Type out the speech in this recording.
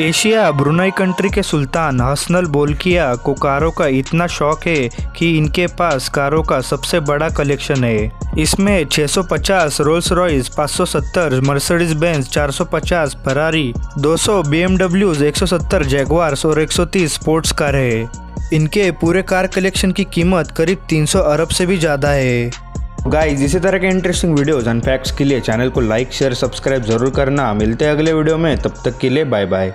Asia Brunei country के सुल्तान Hassanal Bolkiah को कारों का इतना शौक है कि इनके पास कारों का सबसे बड़ा कलेक्शन है। इसमें 650 Rolls Royce 570 Mercedes Benz 450 Ferrari 200 BMW 170 Jaguars और 130 स्पोर्ट्स कार है। इनके पूरे कार कलेक्शन की कीमत करीब 300 अरब से भी ज़्यादा है। गाइस इसी तरह के इंटरेस्टिंग वीडियोज़ एंड फैक्ट्स के लिए चैनल को लाइक शेयर सब्सक्राइब ज़रूर करना। मिलते हैं अगले वीडियो में। तब तक के लिए बाय बाय